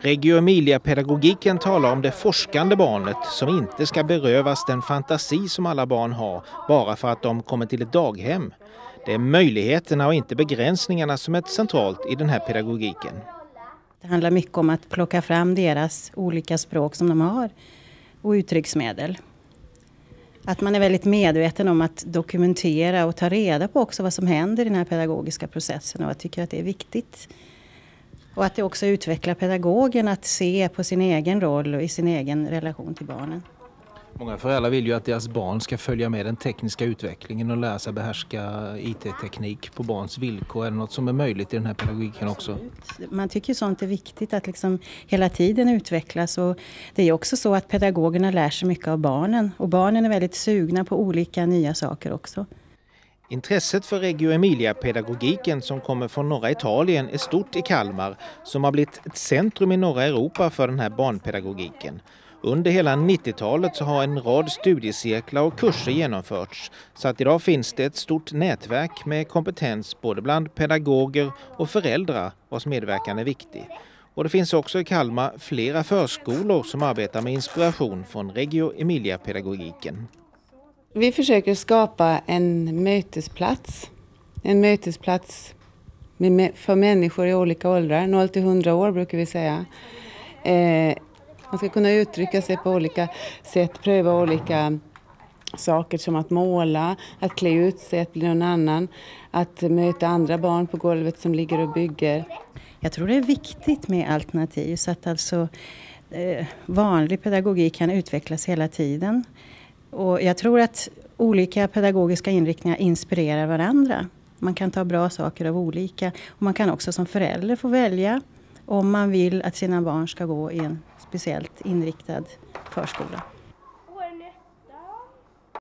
Reggio Emilia-pedagogiken talar om det forskande barnet som inte ska berövas den fantasi som alla barn har bara för att de kommer till ett daghem. Det är möjligheterna och inte begränsningarna som är centralt i den här pedagogiken. Det handlar mycket om att plocka fram deras olika språk som de har och uttrycksmedel. Att man är väldigt medveten om att dokumentera och ta reda på också vad som händer i den här pedagogiska processen och jag tycker att det är viktigt. Och att det också utvecklar pedagogen att se på sin egen roll och i sin egen relation till barnen. Många föräldrar vill ju att deras barn ska följa med den tekniska utvecklingen och lära sig behärska IT-teknik på barns villkor. Är det något som är möjligt i den här pedagogiken också? Man tycker sånt är viktigt att liksom hela tiden utvecklas och det är också så att pedagogerna lär sig mycket av barnen och barnen är väldigt sugna på olika nya saker också. Intresset för Reggio Emilia-pedagogiken som kommer från norra Italien är stort i Kalmar som har blivit ett centrum i norra Europa för den här barnpedagogiken. Under hela 90-talet så har en rad studiecirklar och kurser genomförts så att idag finns det ett stort nätverk med kompetens både bland pedagoger och föräldrar vars medverkan är viktig. Och det finns också i Kalmar flera förskolor som arbetar med inspiration från Reggio Emilia-pedagogiken. Vi försöker skapa en mötesplats. En mötesplats för människor i olika åldrar, 0 till 100 år brukar vi säga. Eh, man ska kunna uttrycka sig på olika sätt, pröva olika saker som att måla, att klä ut sig, att bli någon annan, att möta andra barn på golvet som ligger och bygger. Jag tror det är viktigt med alternativ så att alltså eh, vanlig pedagogik kan utvecklas hela tiden. Och jag tror att olika pedagogiska inriktningar inspirerar varandra. Man kan ta bra saker av olika och man kan också som förälder få välja om man vill att sina barn ska gå i en speciellt inriktad förskola.